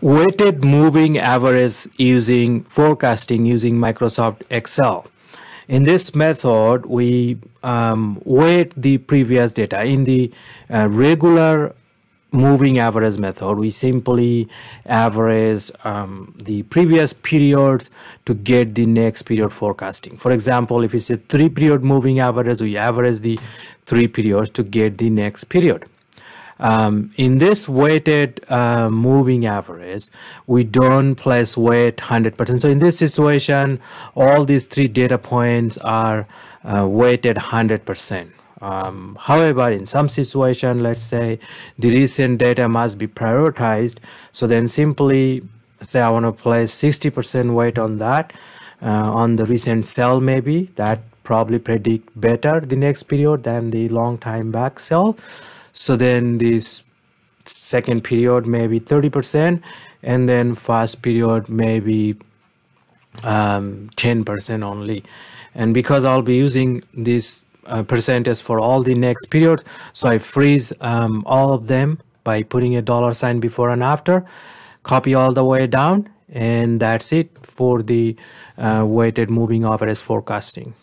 weighted moving average using forecasting using Microsoft Excel. In this method, we um, weight the previous data. In the uh, regular moving average method, we simply average um, the previous periods to get the next period forecasting. For example, if it's a three period moving average, we average the three periods to get the next period. Um, in this weighted uh, moving average, we don't place weight 100%. So in this situation, all these three data points are uh, weighted 100%. Um, however, in some situation, let's say the recent data must be prioritized. So then simply say I want to place 60% weight on that, uh, on the recent cell maybe, that probably predict better the next period than the long time back cell. So then this second period maybe 30% and then first period maybe um, 10% only. And because I'll be using this uh, percentage for all the next periods. So I freeze um, all of them by putting a dollar sign before and after, copy all the way down, and that's it for the uh, weighted moving average forecasting.